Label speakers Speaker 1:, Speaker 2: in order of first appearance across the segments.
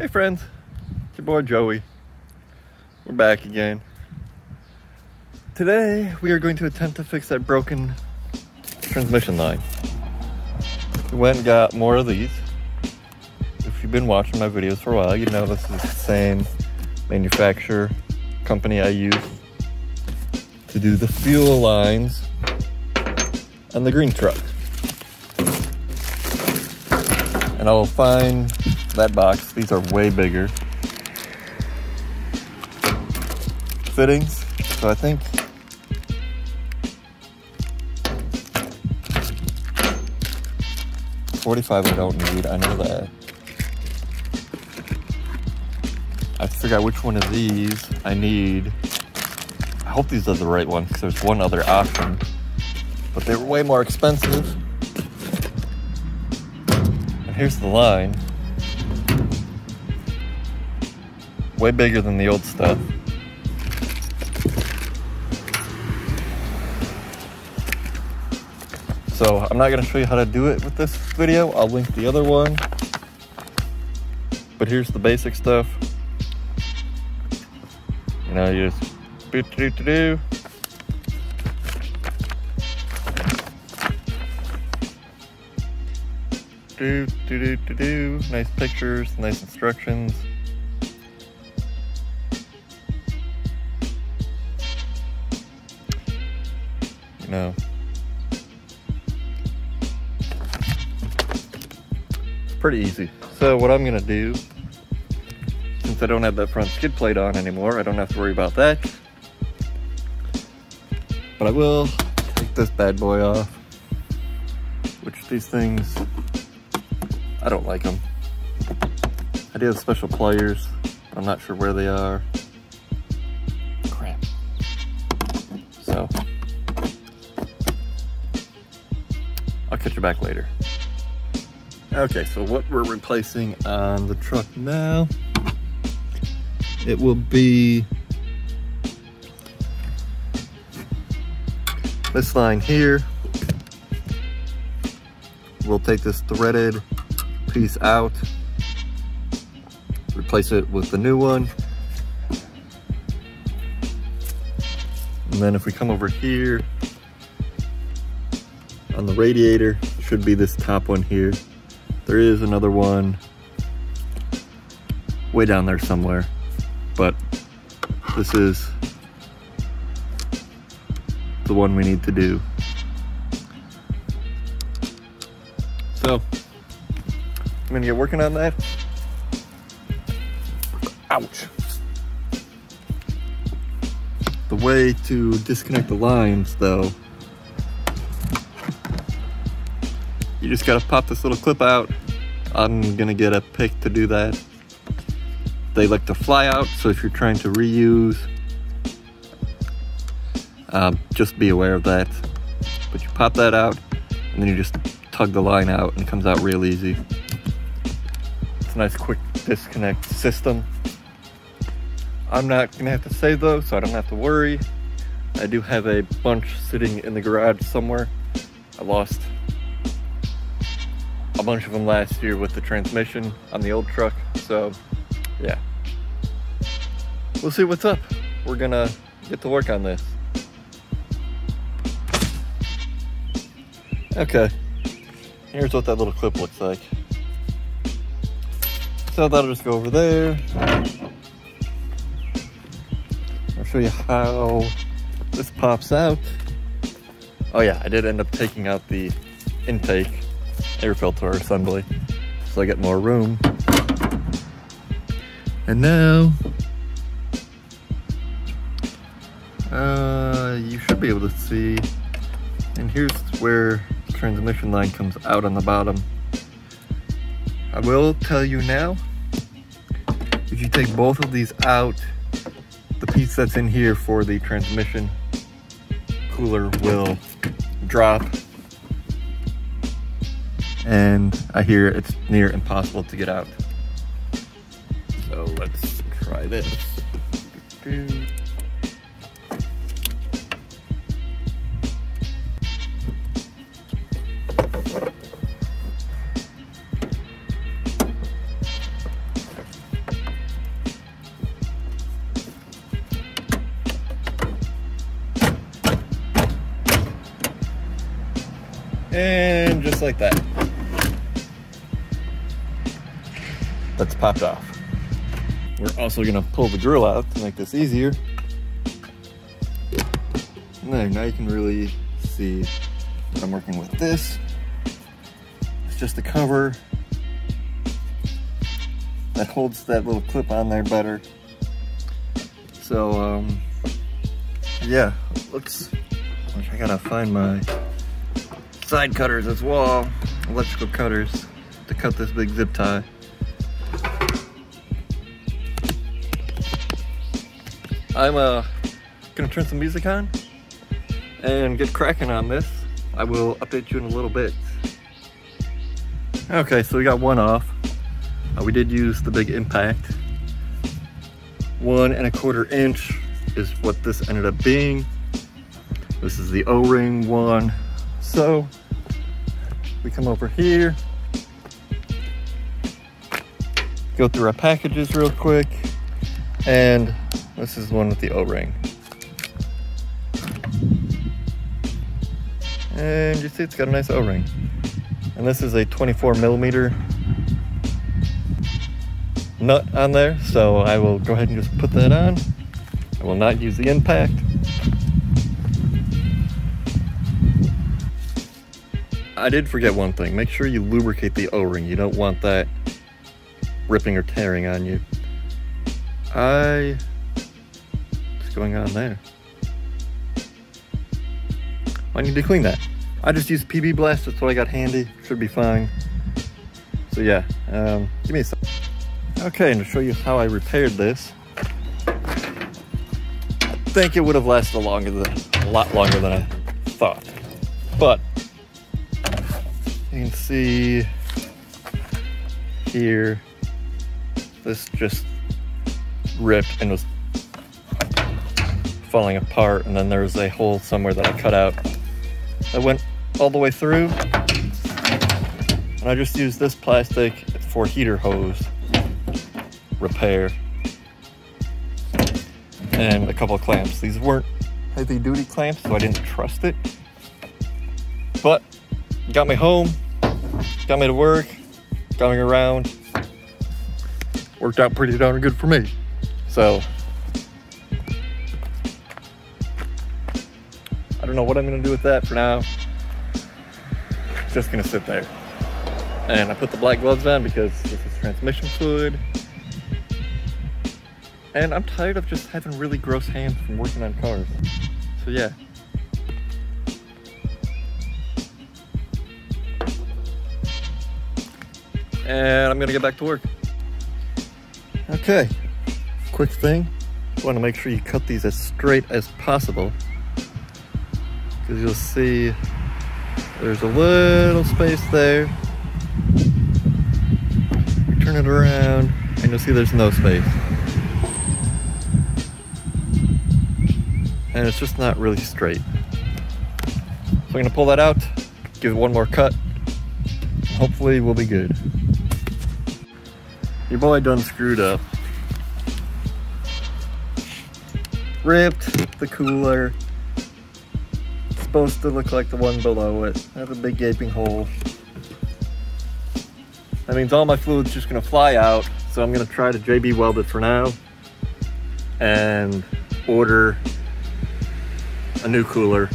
Speaker 1: Hey friends, it's your boy Joey. We're back again. Today we are going to attempt to fix that broken transmission line. We went and got more of these. If you've been watching my videos for a while, you know this is the same manufacturer company I use to do the fuel lines on the green truck. And I will find that box. These are way bigger. Fittings. So I think Forty-five I don't need. I know that. I forgot which one of these I need. I hope these are the right ones because there's one other option, but they were way more expensive. And here's the line. Way bigger than the old stuff. So I'm not gonna show you how to do it with this video. I'll link the other one. But here's the basic stuff. You know, you just do do do do. Do do do do do. Nice pictures, nice instructions. Know. pretty easy. So what I'm gonna do, since I don't have that front skid plate on anymore, I don't have to worry about that. But I will take this bad boy off, which these things, I don't like them. I do have special pliers. I'm not sure where they are. Crap. So, catch you back later. Okay, so what we're replacing on the truck now, it will be this line here. We'll take this threaded piece out, replace it with the new one. And then if we come over here, on the radiator, should be this top one here. There is another one way down there somewhere, but this is the one we need to do. So, I'm gonna get working on that. Ouch. The way to disconnect the lines though you just gotta pop this little clip out. I'm gonna get a pick to do that. They like to fly out, so if you're trying to reuse, um, just be aware of that. But you pop that out, and then you just tug the line out, and it comes out real easy. It's a nice quick disconnect system. I'm not gonna have to save those, so I don't have to worry. I do have a bunch sitting in the garage somewhere. I lost a bunch of them last year with the transmission on the old truck. So yeah, we'll see what's up. We're gonna get to work on this. Okay, here's what that little clip looks like. So that'll just go over there. I'll show you how this pops out. Oh yeah, I did end up taking out the intake air filter assembly so I get more room. And now, uh, you should be able to see, and here's where the transmission line comes out on the bottom. I will tell you now, if you take both of these out, the piece that's in here for the transmission cooler will drop and I hear it's near impossible to get out. So let's try this. And just like that. Popped off. We're also gonna pull the grill out to make this easier. And there, now you can really see that I'm working with this. It's just a cover that holds that little clip on there better. So, um, yeah, let's, I gotta find my side cutters as well, electrical cutters to cut this big zip tie. I'm uh, gonna turn some music on and get cracking on this. I will update you in a little bit. Okay, so we got one off. Uh, we did use the big impact. One and a quarter inch is what this ended up being. This is the O-ring one. So we come over here, go through our packages real quick, and this is one with the O-ring. And you see it's got a nice O-ring. And this is a 24 millimeter nut on there, so I will go ahead and just put that on. I will not use the impact. I did forget one thing. Make sure you lubricate the O-ring. You don't want that ripping or tearing on you. I... Going on there? I need to clean that. I just used PB Blast. That's what I got handy. Should be fine. So yeah, um, give me a second. Okay, and to show you how I repaired this, I think it would have lasted longer than, a lot longer than I thought. But, you can see here, this just ripped and was falling apart. And then there's a hole somewhere that I cut out that went all the way through. And I just used this plastic for heater hose repair, and a couple of clamps. These weren't heavy duty clamps, so I didn't trust it. But got me home, got me to work, got me around. Worked out pretty darn good for me. So don't know what I'm gonna do with that for now. Just gonna sit there. And I put the black gloves on because this is transmission fluid. And I'm tired of just having really gross hands from working on cars. So yeah. And I'm gonna get back to work. Okay, quick thing. You wanna make sure you cut these as straight as possible. Because you'll see there's a little space there. Turn it around and you'll see there's no space. and it's just not really straight. So I'm gonna pull that out, give it one more cut, hopefully we'll be good. Your boy done screwed up. Ripped the cooler. Supposed to look like the one below it. Has a big gaping hole. That means all my fluid's just gonna fly out. So I'm gonna try to JB weld it for now and order a new cooler.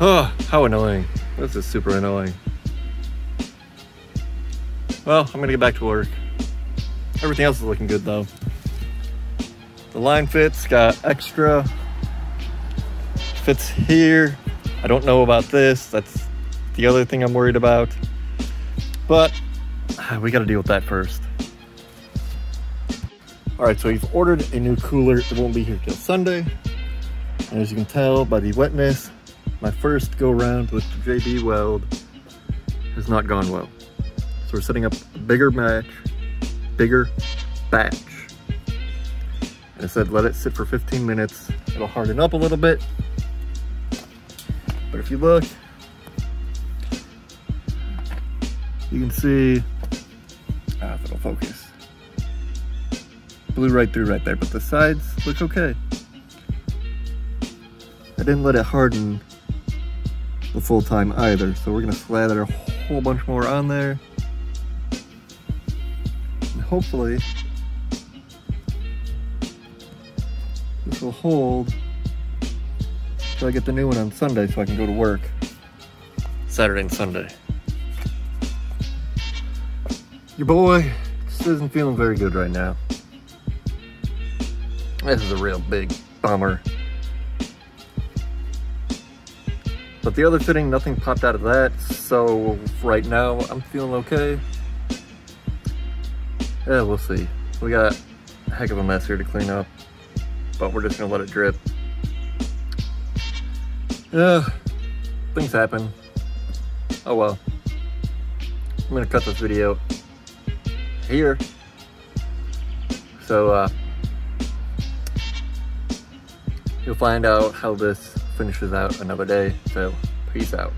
Speaker 1: Oh, how annoying. This is super annoying. Well, I'm gonna get back to work. Everything else is looking good though. The line fits, got extra. Fits here. I don't know about this. That's the other thing I'm worried about. But ah, we gotta deal with that first. All right, so we've ordered a new cooler. It won't be here till Sunday. And as you can tell by the wetness, my first go round with the JB Weld has not gone well. So we're setting up a bigger batch, bigger batch. And I said, let it sit for 15 minutes. It'll harden up a little bit. But if you look, you can see, ah, if it'll focus blew right through right there, but the sides look okay. I didn't let it harden the full time either. So we're gonna slather a whole bunch more on there. And hopefully this will hold until I get the new one on Sunday so I can go to work. Saturday and Sunday. Your boy just isn't feeling very good right now. This is a real big bummer. But the other fitting, nothing popped out of that. So right now, I'm feeling okay. Yeah, we'll see. We got a heck of a mess here to clean up, but we're just gonna let it drip. Yeah, things happen. Oh well. I'm gonna cut this video here. So, uh, you'll find out how this finishes out another day. So, peace out.